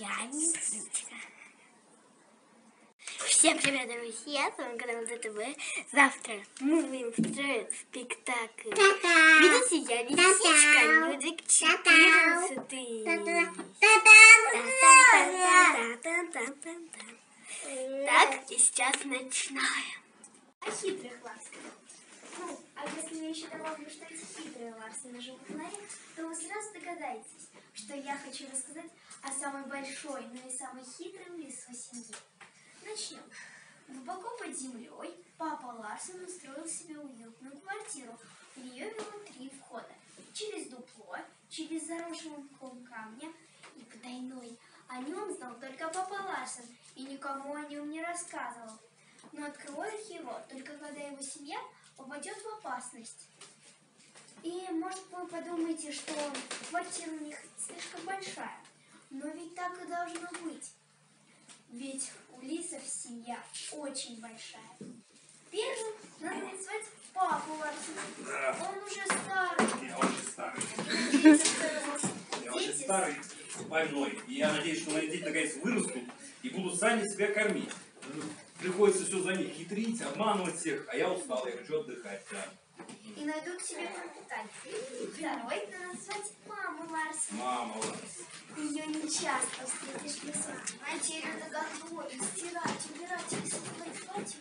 Я лисичка. Всем привет, друзья! С вами канал ДТВ. Завтра мы будем строить спектакль. Видите, я лисичка, Людвиг 14. Так, и сейчас начинаем. О хитрых Ларсенах. А если я еще добавлю, что эти хитрые Ларсены живут в норе, то вы сразу догадаетесь, что я хочу рассказать о самой большой, но и самой хитрой лисовой семье. Начнем. Глубоко под землей папа Ларсен устроил себе уютную квартиру. В нее было три входа. Через дупло, через заросший мхом камня и потайной. О нем знал только папа Ларсен и никому о нем не рассказывал. Но откроет его только когда его семья попадет в опасность. И может вы подумаете, что квартира у них слишком большая. Но ведь так и должно быть. Ведь у лисов семья очень большая. Первым надо назвать папу Ларсена. Он уже старый. Я очень старый. Я очень старый, больной. И я надеюсь, что мои дети наконец вырастут и будут сами себя кормить. Приходится все за них хитрить, обманывать всех, а я устал, я хочу отдыхать. Да. и найдут себе пропитание. Второй надо назвать маму Ларсена. Мама, ладно. Ее не часто встретишь в лесу. Найти ее готовить, стирать, убирать и спать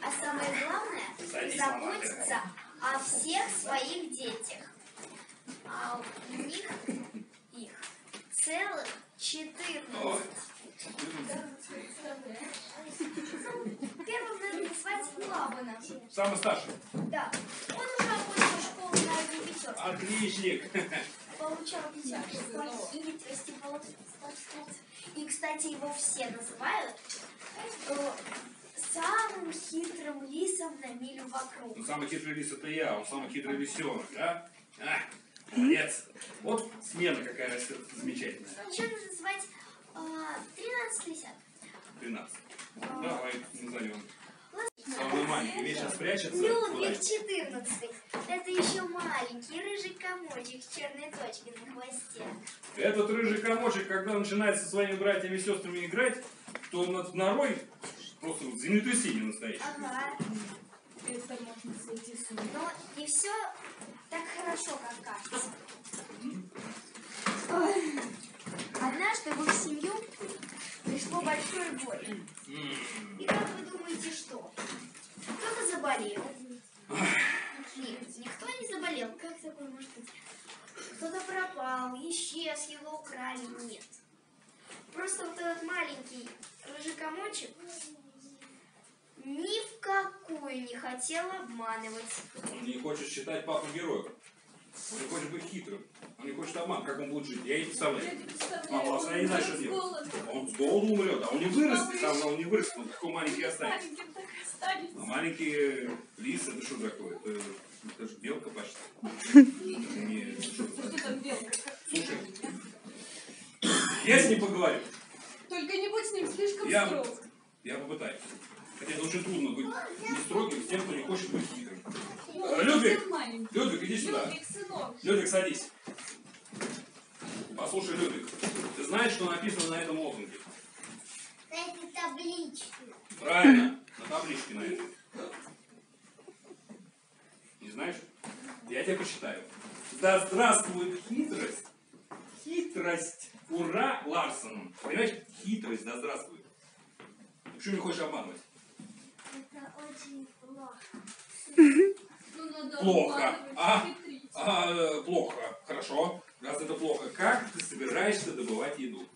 А самое главное, Садись, мама, заботиться о всех своих детях. А у них их целых 14. Первым надо назвать Лабана. Самый старший. Да, он уже окончил школу на одну пятерку. Отличник. Получал пятерки по хитрости, И, кстати, его все называют э, самым хитрым лисом на милю вокруг. Ну, самый хитрый лис это я, он самый хитрый лисенок, да? А, молодец. Вот смена какая растет замечательная. Еще называть э, 13 лисят. 13. Давай назовем. Самый маленький, вечно спрячется. Людвиг куда-нибудь. 14. Это еще маленький рыжий комочек с черной точкой на хвосте. Этот рыжий комочек, когда начинает со своими братьями и сестрами играть, то над норой просто вот землетрясение настоящее. Ага. Это можно сойти с ума. Но не все так хорошо, как кажется. Ой. Однажды в их семью пришло большое горе. И как вы думаете, что? Кто-то заболел. Нет, никто не заболел. Как такое может быть? Кто-то пропал, исчез, его украли. Нет. Просто вот этот маленький рыжий комочек ни в какую не хотел обманывать. Он не хочет считать папу героем. Он не хочет быть хитрым. Он не хочет обман. Как он будет жить? Я и представляю. Мама, он я не знаю, что делать. Он с голоду умрет, а он не вырастет. Сам он не вырастет, он такой маленький останется. А маленький лис, это что такое? Это, это же белка почти. Там? Слушай, я с ним поговорю. Только не будь с ним слишком Я, строг. я попытаюсь. Хотя это очень трудно быть не строгим с тем, кто не хочет быть хитрым. Людвиг! Людвиг, иди сюда. Людвиг, сынок. Людвиг, садись. Послушай, Людвиг, ты знаешь, что написано на этом лозунге? На этой табличке. Правильно, на табличке на этой. Не знаешь? Я тебе почитаю. Да здравствует хитрость. Хитрость. Ура Ларсону. Понимаешь? Хитрость, да здравствует. Ты Почему не хочешь обманывать? Это очень плохо. Плохо. А? А, э, плохо. Хорошо. Раз это плохо, как ты собираешься добывать еду?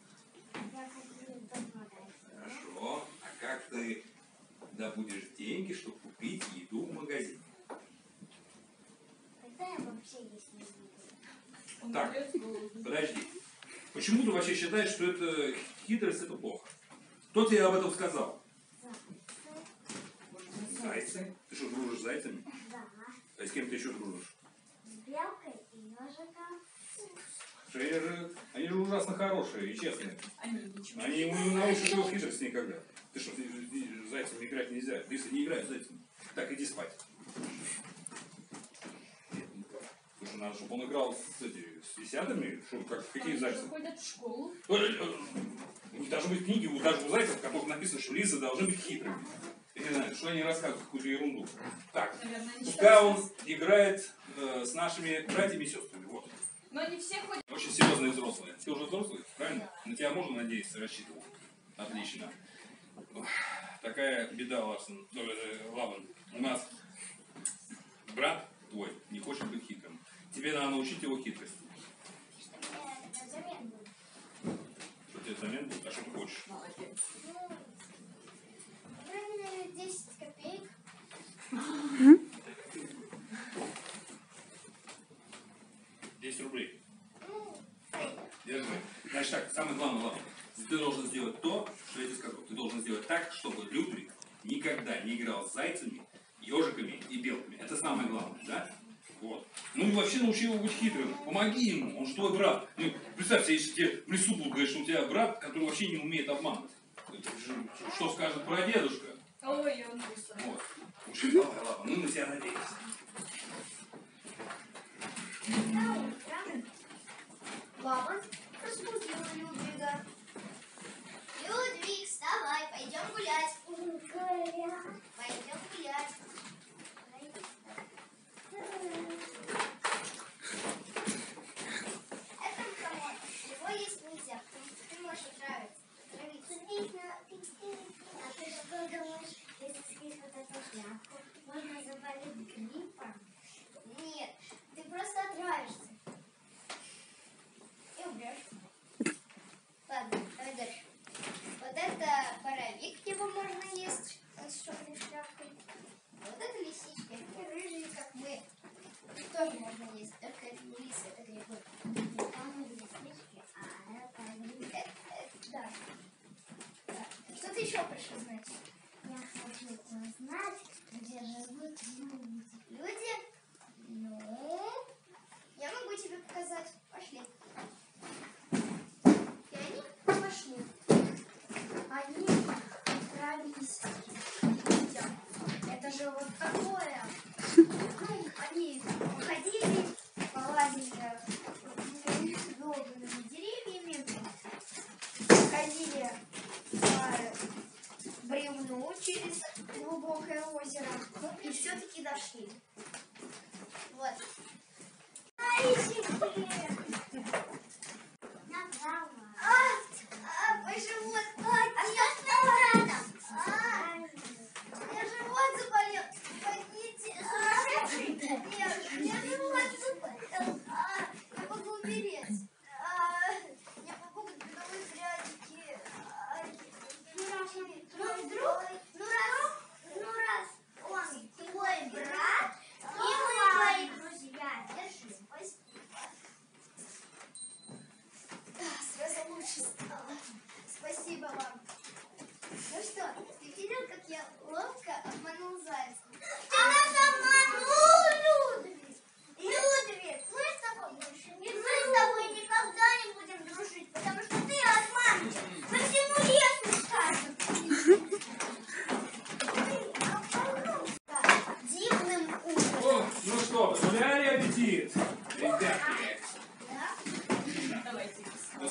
Хорошо. А как ты добудешь деньги, чтобы купить еду в магазине? Когда я вообще есть Так. Подожди. Почему ты вообще считаешь, что это хитрость это плохо? Кто тебе об этом сказал? Зайцы. Ты что, дружишь с зайцами? Да. А с кем ты еще дружишь? С белкой и ежиком. Шейеры, они же ужасно хорошие и честные. Они ничего. Они ему не научат его хитрости никогда. Ты что, ты, ты- с зайцами играть нельзя. Лисы не играют с зайцами. Так, иди спать. Слушай, надо, чтобы он играл с, эти, с десятами, чтобы как, какие Они зайцы? же ходят в школу. У них должны быть книги, у- даже у зайцев, в которых написано, что лисы должны быть хитрыми. Не знаю, что они рассказывают, какую-то ерунду. Так, читают он играет э, с нашими братьями и сестрами. Вот. Но они все ходят. Очень серьезные взрослые. Ты уже взрослый, правильно? На тебя можно надеяться, рассчитывать. Отлично. Ох, Такая беда, Ларсон, э, э, Лаван. У нас брат твой не хочет быть хитрым. Тебе надо научить его хитрости. Будет. Что тебе взамен будет? А что ты хочешь? Молодец. Правильно, 10 копеек. 10 рублей. Ну, Держи. Значит так, самое главное, ладно. Ты должен сделать то, что я тебе скажу. Ты должен сделать так, чтобы Людвиг никогда не играл с зайцами, ежиками и белками. Это самое главное, да? Вот. Ну и вообще научи его быть хитрым. Помоги ему, он же твой брат. Ну, представь себе, если тебе в лесу говорить, что у тебя брат, который вообще не умеет обманывать. Что скажет про дедушка? Ой, он быстро. Вот. Давай, ладно, мы на тебя надеемся. на утро Мама разбудила Людвига. Людвиг, вставай, пойдем гулять. Пойдем гулять. Это комод. Его есть нельзя, потому что ты можешь отравиться. А ты что думаешь, если съесть вот эту шляпку, можно заболеть гриппом? Нет, ты просто отравишься. И умрешь. Ладно, давай дальше. Вот это боровик, его можно есть с черной шляпкой. Вот это лисички, они рыжие, как мы. Их тоже Thank you.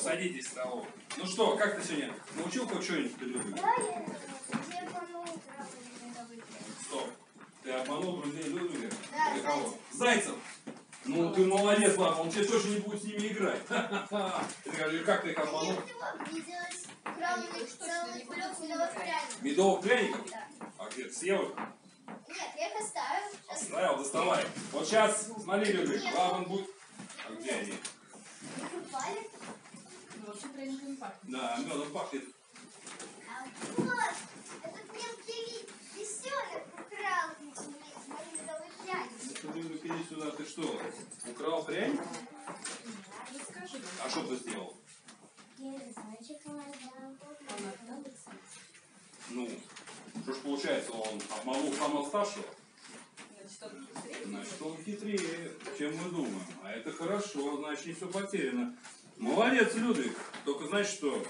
Садитесь в столовую. Ну что, как ты сегодня? Научил хоть что-нибудь ты правильно Стоп. Ты обманул друзей Людвига? Да, Для кого? Зайцев. Ну, ты молодец, ладно, он тебе точно не будет с ними играть. Ха-ха-ха. Ты скажи, как ты их обманул? медовых пряников. Да. А где ты съел их? Нет, я их оставил. Оставил, доставай. Вот сейчас, смотри, Людвиг, Лаван будет... А где они? упали. Ну, вообще пряниками пахнет. Да, медом пахнет. А вот, этот мелкий веселик украл медовые пряники. Ты, Людвиг, иди сюда, ты что, украл пряник? Расскажи. А что ты сделал? Ну, что ж получается, он обманул самого старшего? Значит, он хитрее, чем мы думаем. А это хорошо, значит, не все потеряно. Молодец, Людвиг. Только знаешь что?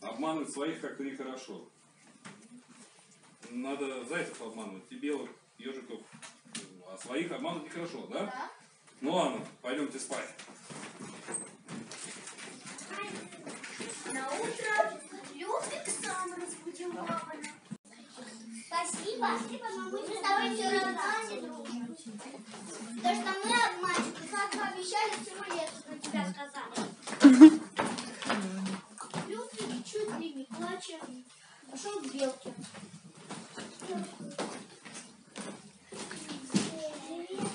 Обманывать своих как-то нехорошо. Надо зайцев обманывать, и белых ежиков. А своих обманывать нехорошо, да? Да. Ну ладно, пойдемте спать. На утро Людвиг сам разбудил Лапана. Спасибо, спасибо, но мы с тобой все равно не дружим. Потому что мы обманщики, как пообещали всему лету, на тебя сказали. Людвиг чуть ли не плача пошел к белке.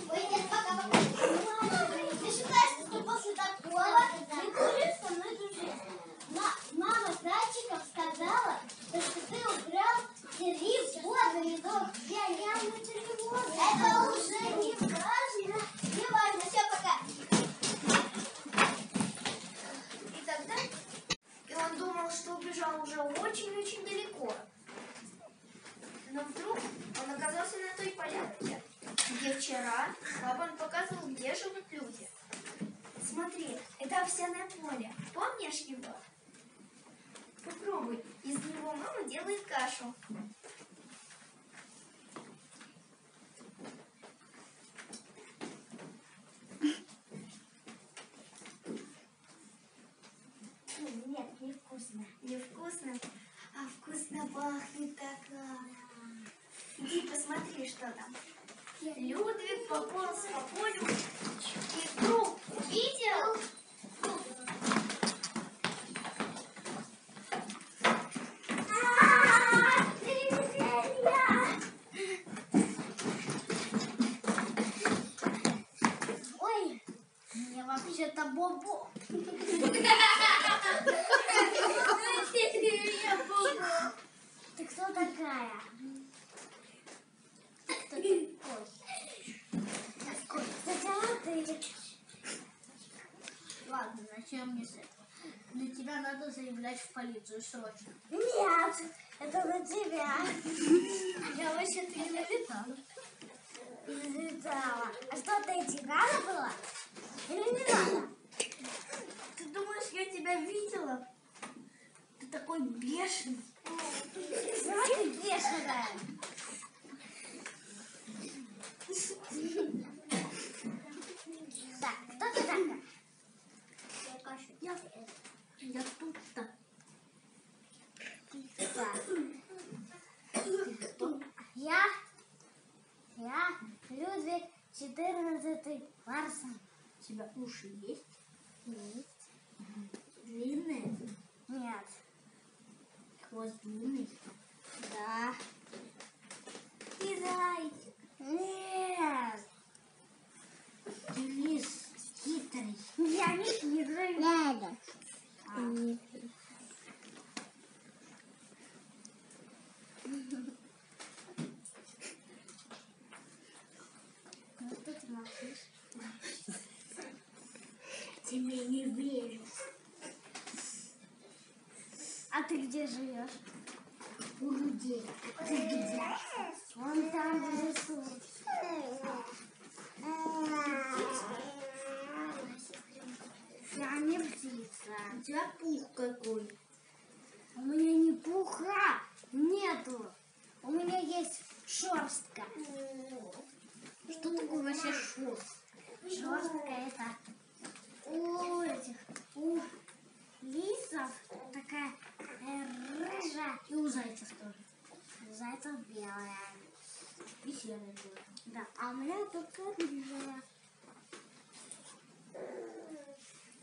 Ой, нет, пока, пока. Ты что после такого не будешь со мной дружить? Ма- Мама зайчиков сказала, что что ты украл три года медов. Я явно тревожна. Это уже не важно. Не важно. Все, пока. И тогда и он думал, что убежал уже очень-очень далеко. Но вдруг он оказался на той полянке, где вчера Лапан показывал, где живут люди. Смотри, это овсяное поле. Помнишь его? Попробуй. Из него мама делает кашу. Нет, невкусно. Невкусно, а вкусно пахнет так. Иди посмотри, что там. Людвиг пополз по полю и вдруг увидел... Ой, мне вообще-то бобо. Ты кто такая? Кто такой? Сначала ты. Ладно, начнем не с этого. Для тебя надо заявлять в полицию срочно. Нет, это на тебя. Я вообще-то не налетала. Излетала. А что, ты идти надо было? Или не надо? Ты думаешь, я тебя видела? Ты такой бешеный. Ты бешеная. Так, кто ты такая? Я, я тут-то. Я, я, Людвиг, 14 Ларсон. У тебя уши есть? Есть? Длинные? Нет. Хвост длинный? Да. И зайчик. Нет. Ты лис хитрый. Я не хитрый. Надо. Ну что ты молчишь? Тебе не верю. А ты где живешь? У людей. Ты где? Вон там в лесу. Я не птица. У тебя пух какой. У меня не пуха нету. У меня есть шерстка. Что такое вообще шерсть? Шерстка это у этих, у лисов такая э, рыжая. И у зайцев тоже. У зайцев белая. И серый тоже. Да, а у меня только рыжая.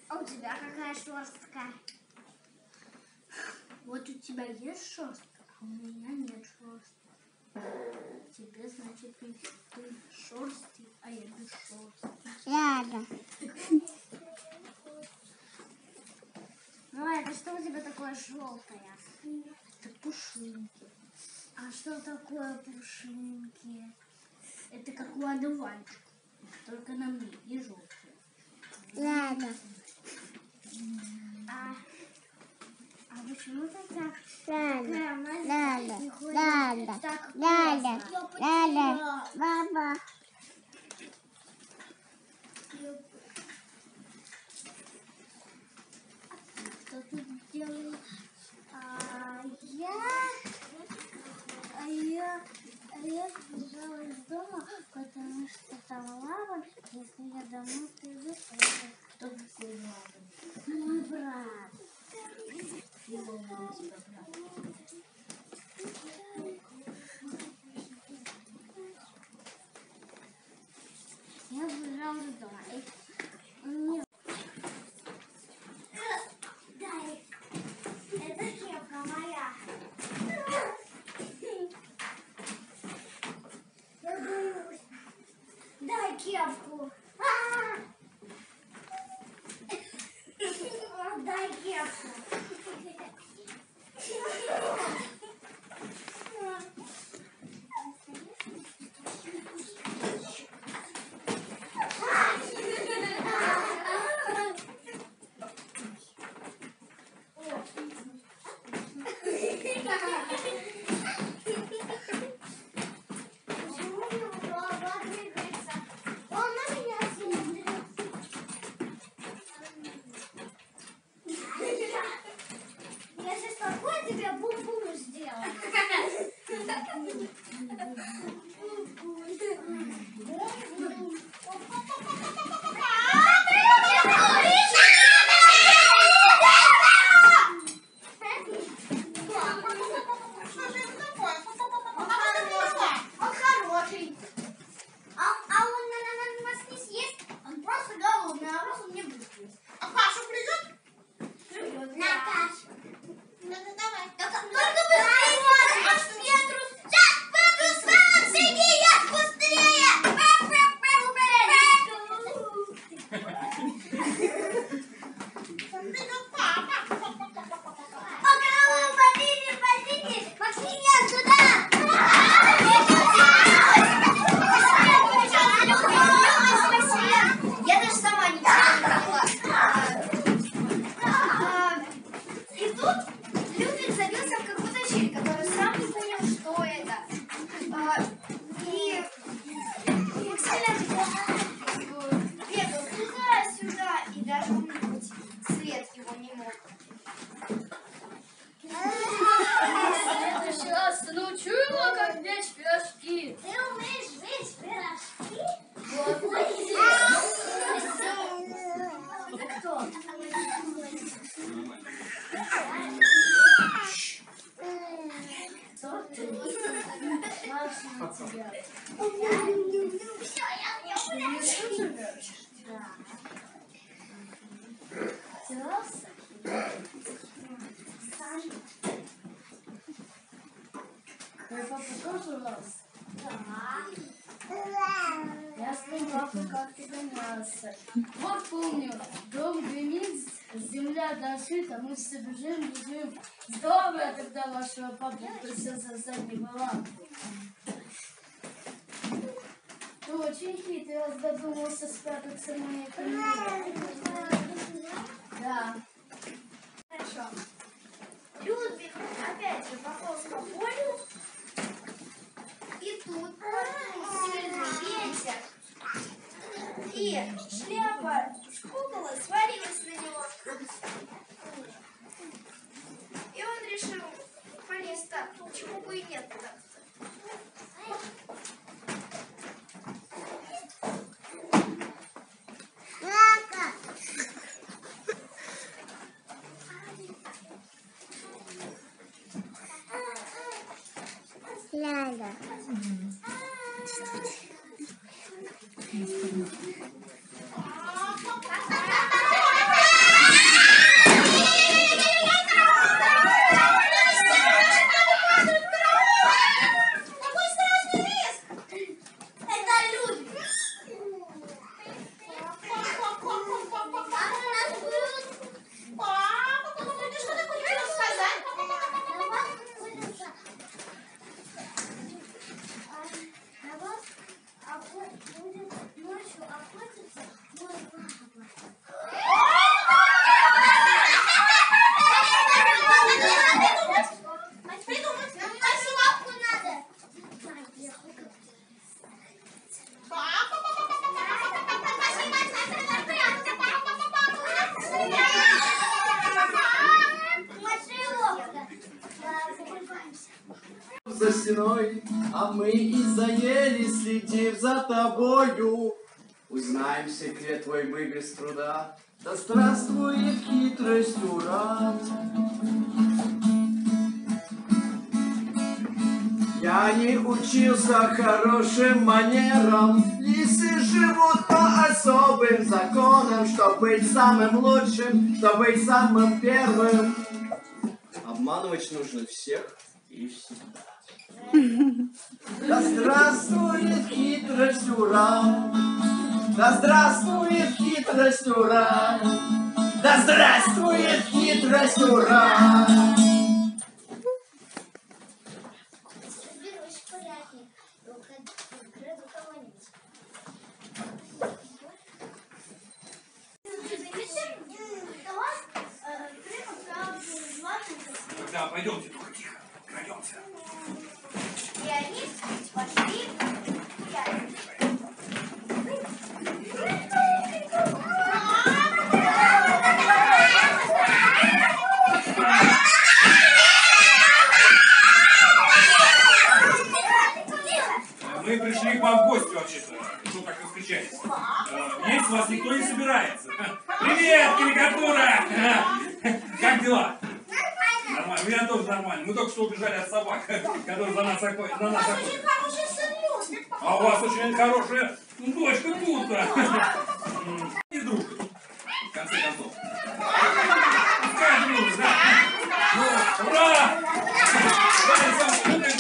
А у тебя какая шерстка? Вот у тебя есть шерстка, а у меня нет шерстки. Тебе, значит, ты, ты шерсти, а я без шерсти. Рядом. Ну, это что у тебя такое желтое? Это пушинки. А что такое пушинки? Это как у одуванчика, только на мне и желтый. Ладно. А, а почему ты так? Ладно, ладно, ладно, ладно, ладно, мама. Кто тут делал? А я... А я поздно? Мама. убиралась дома, потому что там лава. Если я домой приду, то кто такой лава? Мой брат. Тебя брат. Я убиралась дома. आपको гонялся. Вот помню, дом гремит, земля дрожит, а мы все бежим, бежим. Здорово, когда вашего папу просил за заднего лапу. Ты очень хитрый, раз додумался спрятаться в моей камере. Да. Хорошо. Людвиг опять же пополз по полю. И тут сильный ветер. И шляпа скукала, свалилась на него. И он решил полез так, почему бы и нет так. Ляля. Какой страшный лес! Это Людвиг. Папа нас будет. Папа, ты что такое хотел сказать? А вот, а вот будет ночью, а стеной, а мы из-за ели за тобою. Узнаем секрет твой мы без труда, да здравствует хитрость, ура! Я не учился хорошим манерам, Лисы живут по особым законам, Чтоб быть самым лучшим, чтоб быть самым первым. Обманывать нужно всех и всегда. Да здравствует хитрость, ура! Да здравствует хитрость, ура! Да здравствует хитрость, ура! Э, Да, пойдемте, только тихо. Мы пришли к вам вообще-то. Что так? Э, Есть вас никто не собирается. Привет, карикатура! Как дела? У меня тоже нормально. Мы только что убежали от собак, которые за нас охо- на нас охотятся. А у вас очень хорошая дочка тут. И друг. В конце концов. Пускай друг, да. Ну, Ура! Давай, Александр, ну ты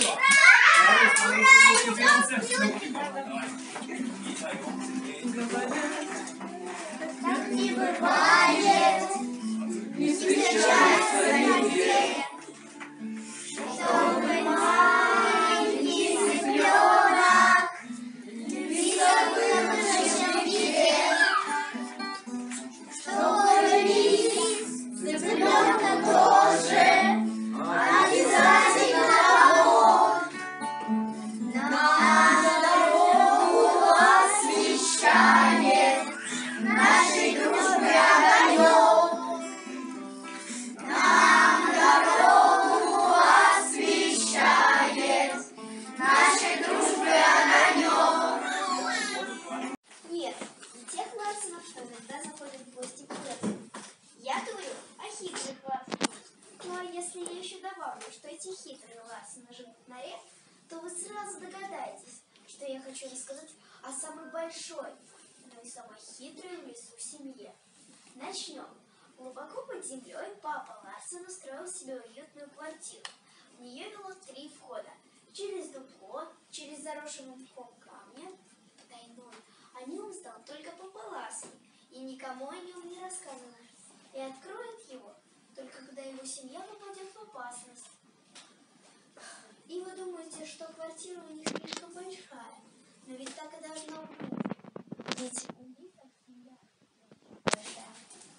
большая.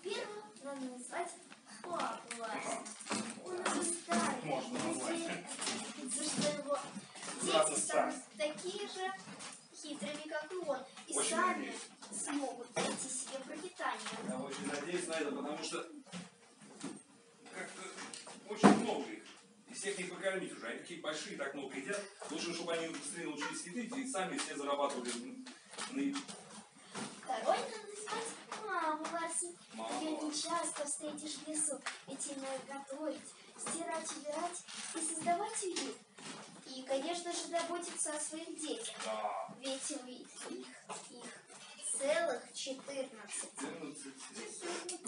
Первым надо назвать папу. Он назвать. Надеется, что его дети такие же хитрыми, как он. И сами смогут найти себе пропитание. Очень надеюсь на это, потому что всех не покормить уже. Они такие большие, так много едят. Лучше, чтобы они быстрее научились еды и сами все зарабатывали. Второй надо искать маму, Варси. Ее часто встретишь в лесу. Ведь ей надо готовить, стирать, убирать и создавать уют. И, конечно же, заботиться о своих детях. Да. Ведь их, их целых 14. 14. 14.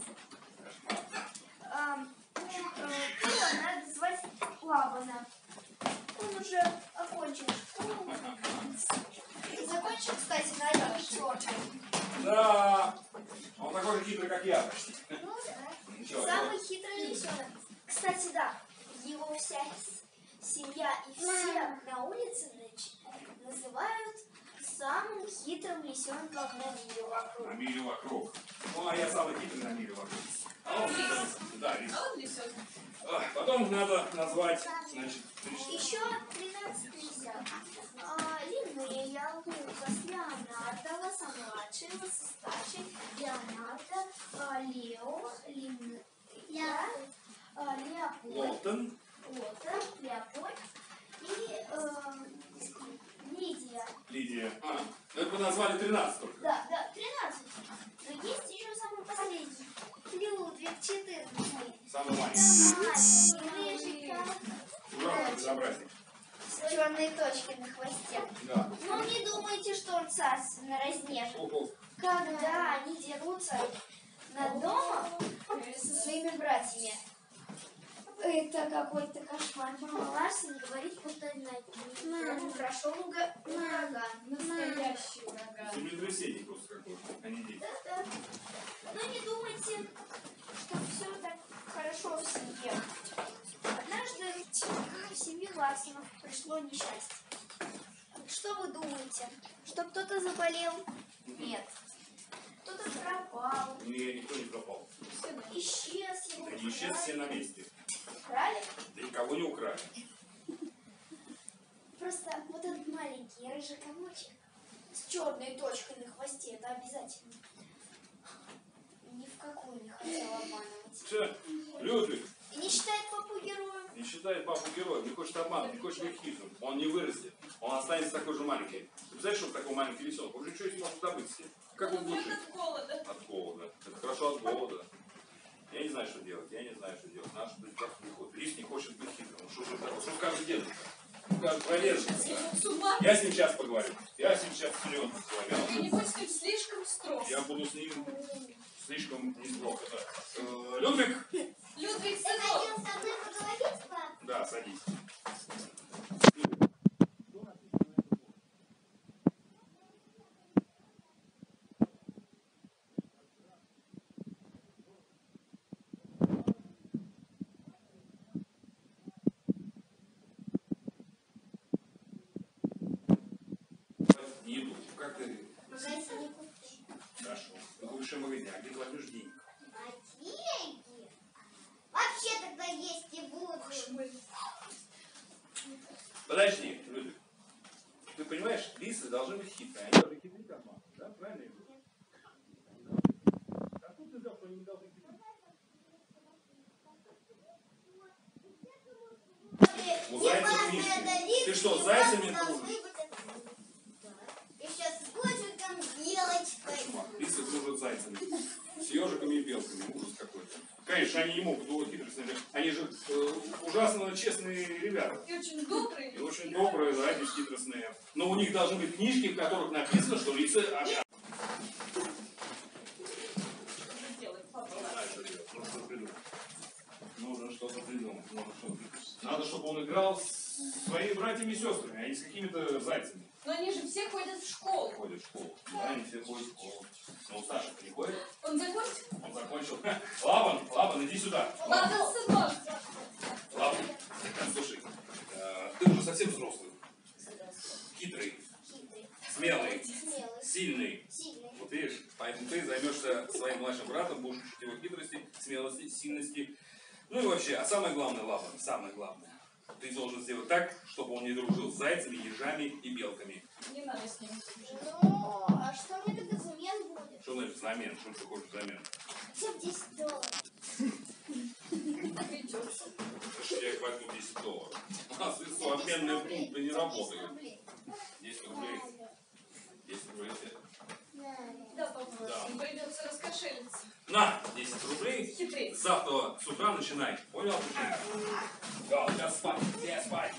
14 сына надо звать Лавана. Он уже окончил школу. Закончил, кстати, на этом четвертом. Да, а он такой же хитрый, как я. Ну да. Самый хитрый лисенок. Кстати, да, его вся семья и все на улице называют самым хитрым лисенком на мире вокруг. На милю вокруг. Ну, а я самый хитрый на милю вокруг. А он Да, лис. А он лисенок. А, Потом надо назвать, значит, Еще 13 лисят. А, Линнея, Лукас, Леонардо, Лоса младший, Лоса старший, Леонардо, а, Лео, Линнея, а, Леопольд, Лоттон. Лотер, Леопольд и э, идея. А, ну это вы назвали 13 только. Да, да, 13. Но есть еще самый последний. Людвиг 14. Самый маленький. Маленький, Ужасное безобразие. С черной точкой на хвосте. Да. Но не думайте, что он царственно разнежен. Когда они дерутся над домом со своими братьями, это какой-то кошмар. Мама Ларсен говорит, будто на прошел ураган. Настоящий ураган. Землетрясение просто какое-то, а не дети. Да-да. Но не думайте, что все так хорошо в семье. Однажды в семье Ларсенов пришло несчастье. Что вы думаете? Что кто-то заболел? Нет. Кто-то пропал, Не, никто не пропал. исчез его. Да не исчез все на месте. Украли? Да никого не украли. Просто вот этот маленький рыжий комочек с черной точкой на хвосте, это обязательно. Ни в какую не хотел обманывать. Все, Людвиг И не считает папу героем. не считает папу героем, не хочет обманывать, не хочет быть хитрым. Он не вырастет, он останется такой же маленький. Ты представляешь, что такой маленький лисенок? Он же что сможет добыть себе? Как он жить? от голода. От голода. Это хорошо от голода. Я не знаю, что делать. Я не знаю, что делать. Надо что-то просто выходит. Лис не хочет быть хитрым. Ну что же это такое? Что скажет дедушка? Скажет. С ума. Я с ним сейчас поговорю. Я с ним сейчас серьезно с Ты не будь с ним слишком строг. Я буду с ним слишком неплохо. Да. Э, Людвиг? Людвиг, Ты сынок. хотел со мной поговорить, пап? Да, садись. Еду. Как ты? В магазине купить. Хорошо. Ты а ты возьмешь денег? А деньги? Вообще тогда есть и будут. Подожди, Людвиг. Ты понимаешь, лисы должны быть хитрые. Они должны хитрить как мама. Да, правильно я говорю? Откуда ты взял, что они не должны хитрить? У зайцев книжки. Ты что, зайцами дружишь? Еще с котиком, белочкой. Лисы дружат с зайцами. С ежиками и белками. Ужас какой-то. Конечно, они не могут было хитростными. Они же э, ужасно честные ребята. И очень добрый. И очень добрые, да, бесхитростные. Но у них должны быть книжки, в которых написано, что. Нужно что-то придумать. Нужно что-то придумать. Нужно что-то придумать. Надо, чтобы он играл с своими братьями и сестрами, а не с какими-то зайцами. Но они же все ходят в школу. Ходят в школу. Да, они все ходят в школу. Но Саша не ходит. Он закончил? Он закончил. Лапан, Лапан, иди сюда. Ладно, сынок. Лапан, слушай, э, ты уже совсем взрослый. Хитрый, Хитрый, смелый, смелый, сильный. сильный. Вот видишь, поэтому ты займешься своим младшим братом, будешь учить его хитрости, смелости, сильности. Ну и вообще, а самое главное, Лапан, самое главное, ты должен сделать так, чтобы он не дружил с зайцами, ежами и белками. Не надо с ним дружить. Ну, а что мне тогда взамен будет? Что значит взамен? Что ты хочешь взамен? Всем 10 долларов. Я возьму 10 долларов. У нас обменные пункты не работают. 10 рублей. 10 рублей. Да. Да. Придется раскошелиться. На, 10 рублей. Хитрый. Завтра с утра начинай. Понял? Да, сейчас спать. Все спать.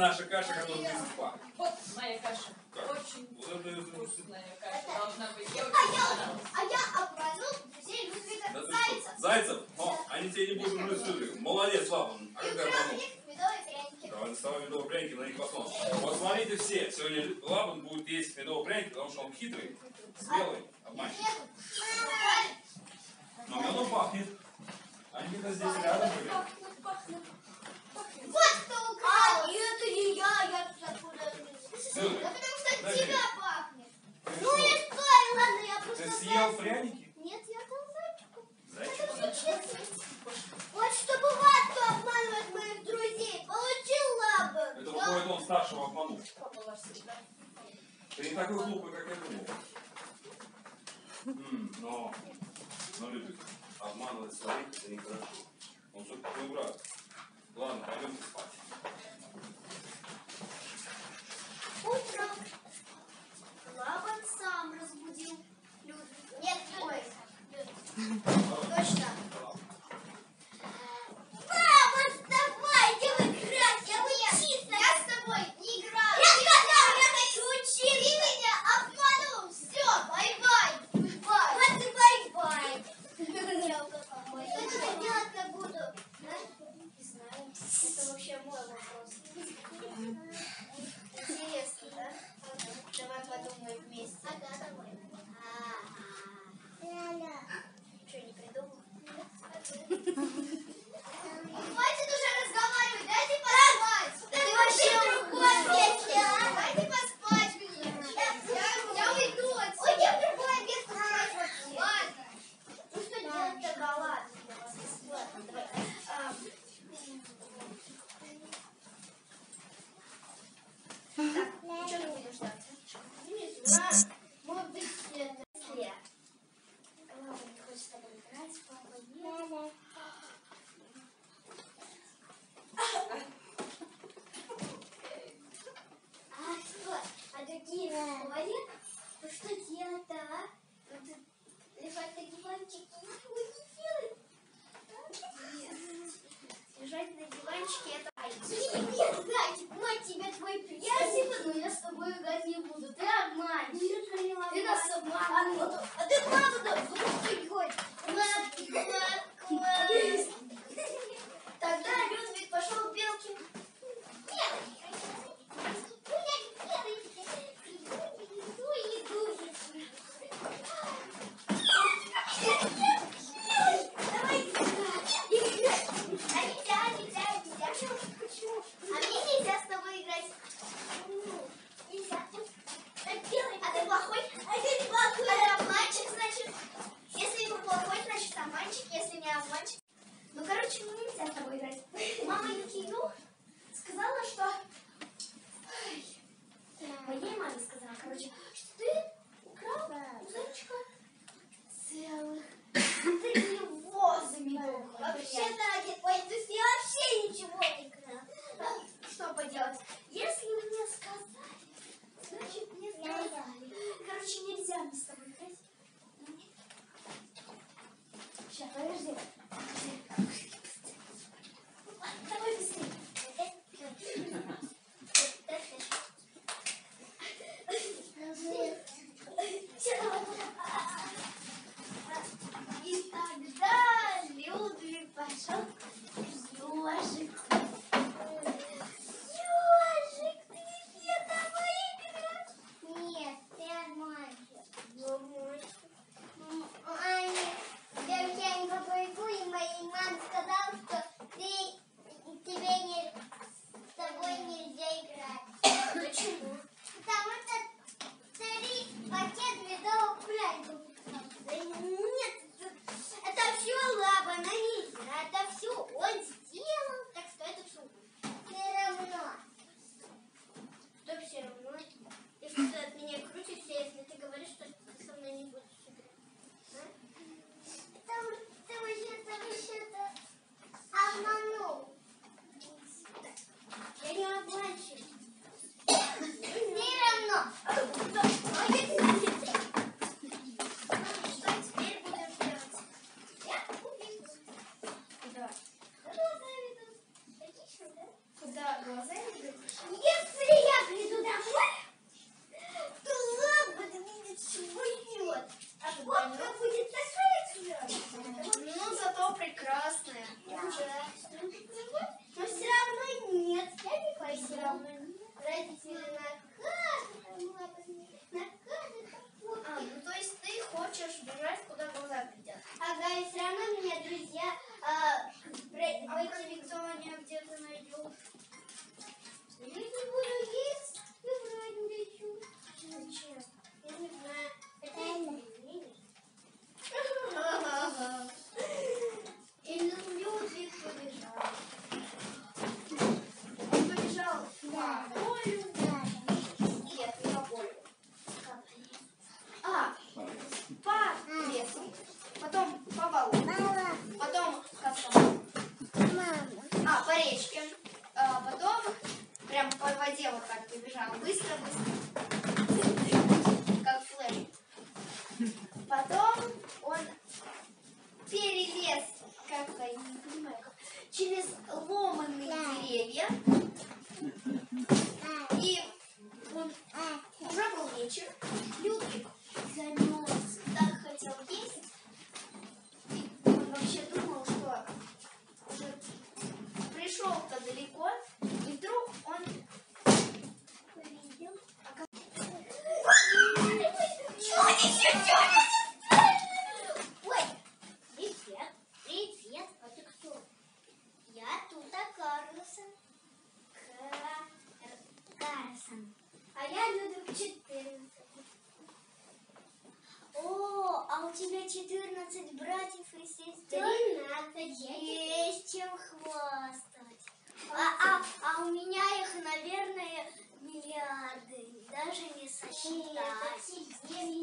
наша каша, которую ты спа. Вот моя каша. Как? Очень вкусная каша должна быть. Я а я обманул друзей Людвига да Зайцев. Зайцев? О, они тебе не будут уже Людвига. Молодец, ладно. А как обманул? Давай доставай медовые пряники, на них посмотрим. Вот смотрите все, сегодня Лабан будет есть медовые пряники, потому что он хитрый, смелый, обманщик. А, Но оно пахнет. Они-то здесь рядом были. Пахнет, пахнет. Вот кто украл. А, это не я, я тут откуда ну, Да потому что от тебя пахнет. Ну я стой, ладно, я просто... Ты съел пряники? Нет, я дал зайчику. Это все честно. Вот чтобы Ватку обманывать моих друзей, получила бы. Это выходит он старшего обманул. Ты не такой глупый, как я думал. Но, но любит обманывать своих, это нехорошо. Он все-таки твой. Ладно, пойдемте спать. Утром Лаван сам разбудил Людвига. Нет, не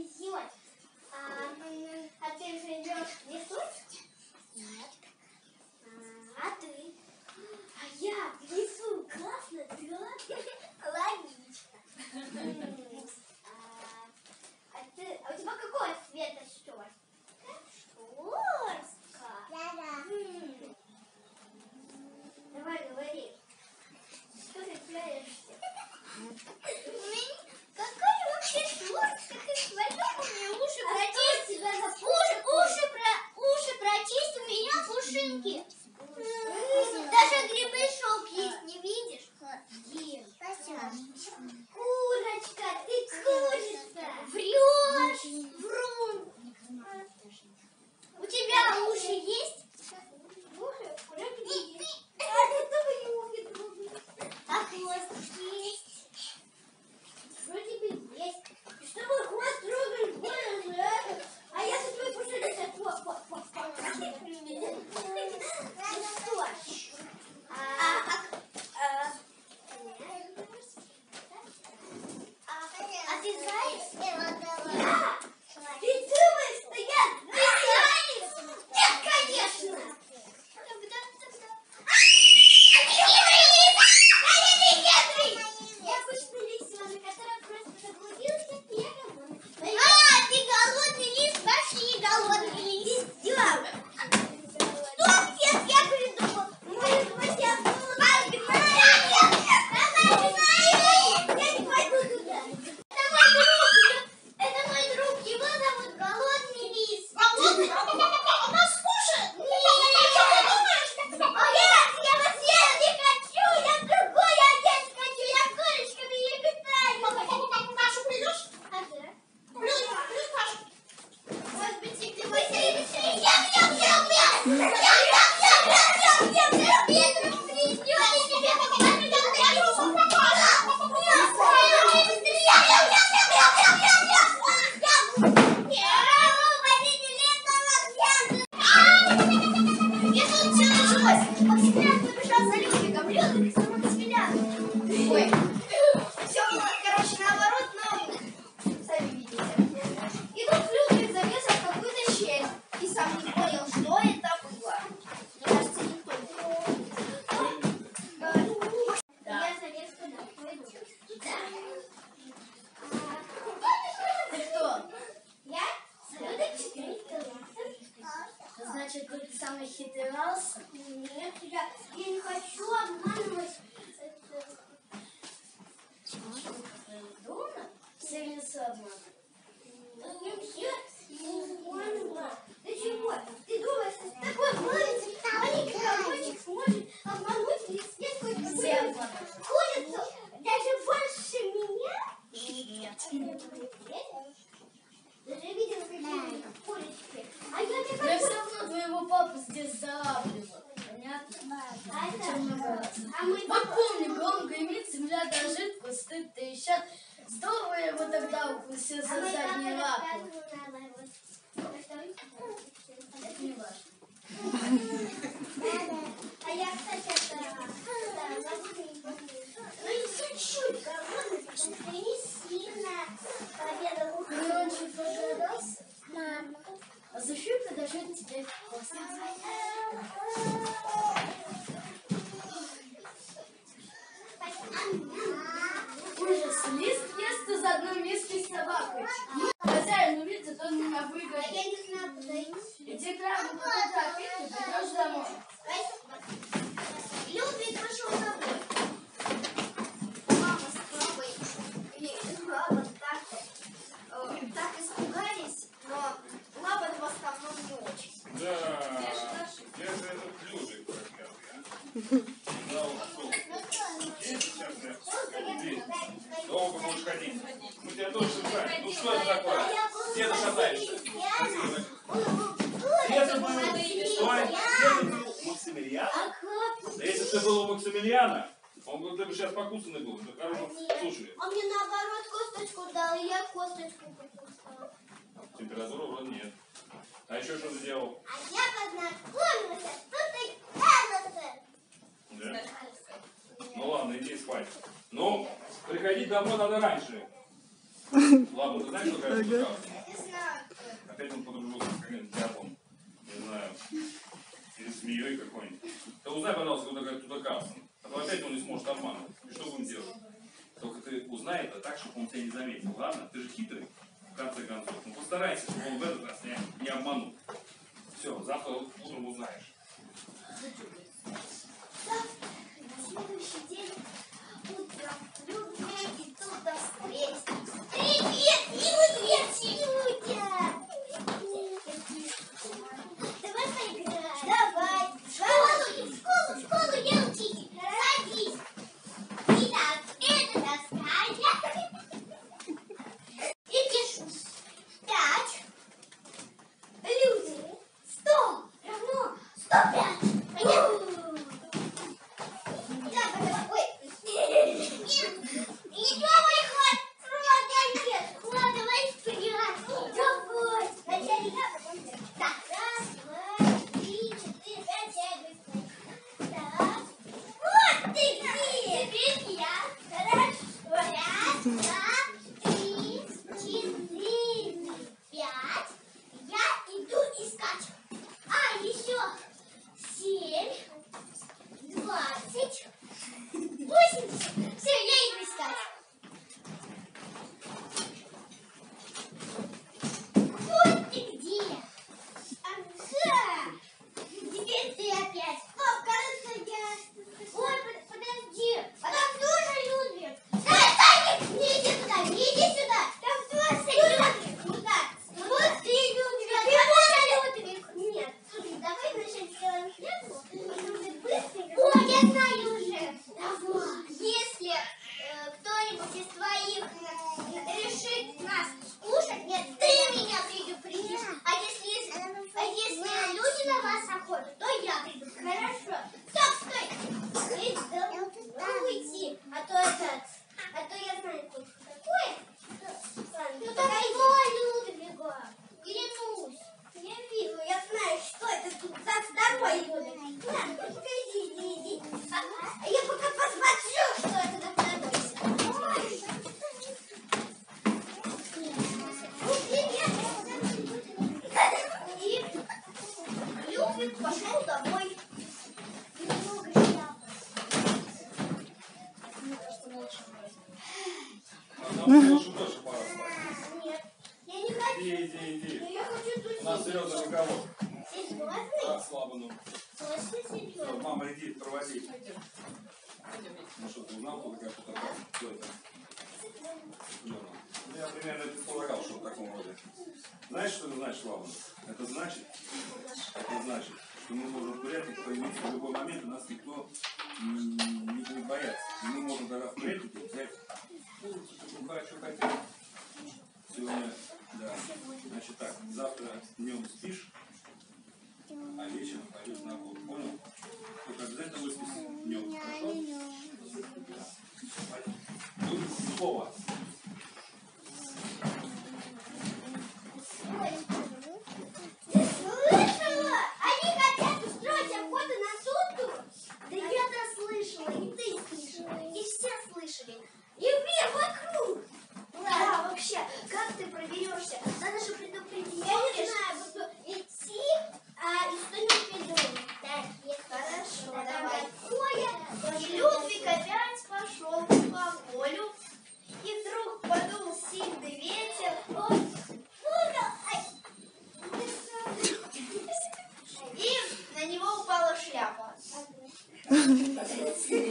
私も好きで。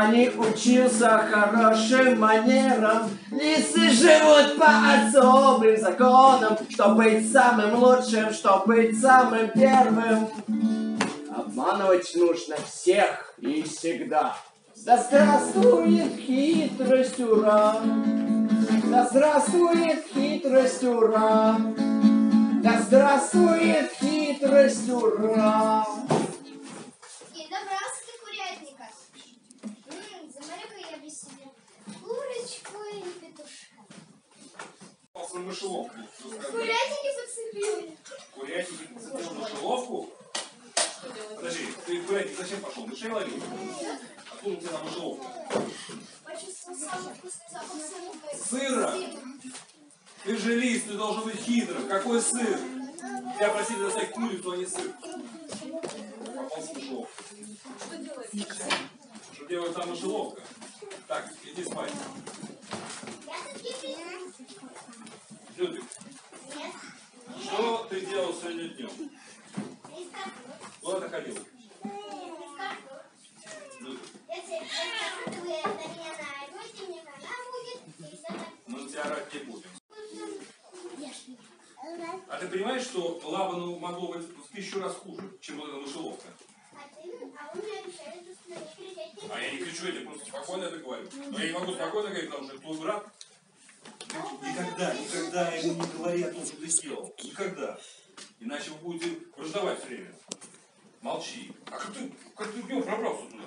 Я не учился хорошим манерам Лисы живут по особым законам Чтоб быть самым лучшим, чтоб быть самым первым Обманывать нужно всех и всегда Да здравствует хитрость, ура! Да здравствует хитрость, ура! Да здравствует хитрость, ура! И добрался до курятника. М, Замарю-ка я без себя курочку и петушка. Попался на мышеловку. Курятники подцепили. Курятник подцепил мышеловку. Подожди, ты курятник зачем пошел? Мышей ловил? Откуда у тебя мышеловка? Вкусный запах сыра. Ты же лис, ты должен быть хитрым. Какой сыр? Тебя просили достать курицу, а не сыр. Попался в мышеловку. Что делает там мышеловка? Так, иди спать. Нет. что ты делал сегодня днем? Куда ты ходил? Мы тебя орать не будем. А ты понимаешь, что Лавану могло быть в тысячу раз хуже, чем вот эта мышеловка? А я не кричу, я тебе просто спокойно это говорю. Но я не могу спокойно говорить, потому что твой брат. Никогда, никогда ему не говори о том, что ты сделал. Никогда. Иначе вы будете враждовать все время. Молчи. А как ты, как ты днем пробрался туда?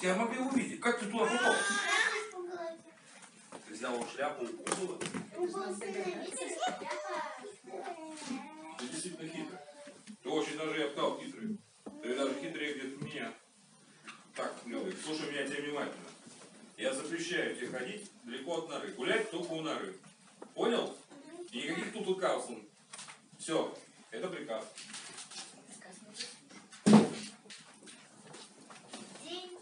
Тебя могли увидеть. Как ты туда попал? Ты взял его шляпу, укусила. Ты действительно хитрый. Ты очень даже, я сказал, хитрый. Ты даже хитрее где-то меня. Так, Лёвик, слушай меня теперь внимательно. Я запрещаю тебе ходить далеко от норы. Гулять только у норы. Понял? И никаких тут Карлсон. Все, это приказ. День.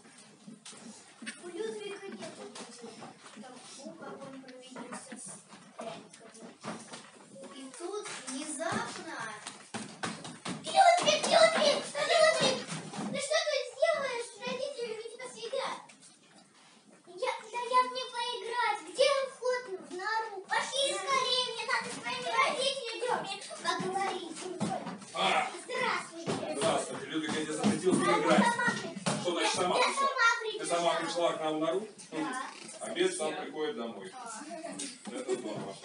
В нору? Да. Обед сам приходит домой. Это здорово.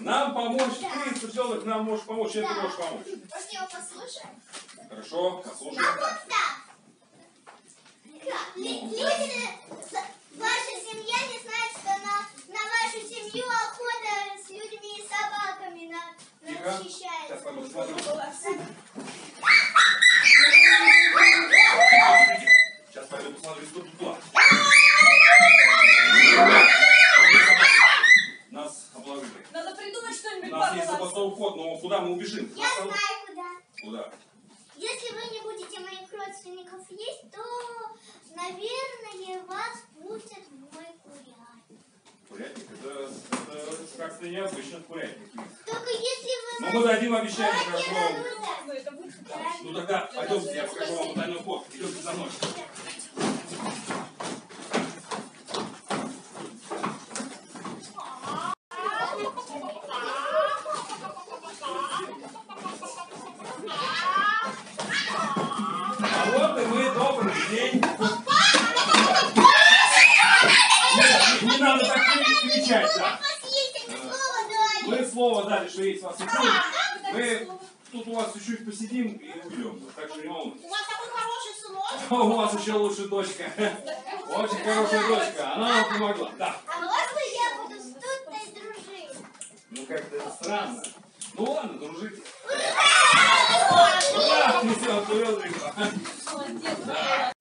Нам помочь? Ты сначала нам можешь помочь. Чем ты можешь помочь? Может, его послушаем? Хорошо? Лю- Люди, ваша семья не знает, что на, на вашу семью охота с людьми и собаками на, на защищается. Сейчас пойду посмотрю. Сейчас пойду посмотрю, что тут было. Нас обложили. Надо придумать что-нибудь У нас есть папа. запасной уход, но куда мы убежим? Я знаю, куда. Куда? Если вы не будете моих родственников есть, то, наверное, вас пустят в мой курятник. Курятник? Это, это как-то необычно курятник. Только если вы... Но мы дадим обещание, хорошо. Ну, Ну тогда пойдемте, я покажу вам тайный ход. Идемте за мной. Дали, что есть вас учить. Мы тут у вас чуть-чуть посидим и уйдем. Так что не волнуйтесь. У вас такой хороший сынок. А у вас еще лучше дочка. Очень хорошая дочка. Она нам помогла. Да. А можно я буду с тутой дружить? Ну как-то это странно. Ну ладно, дружите. Ура! Несем Тверденько. Да. Неси.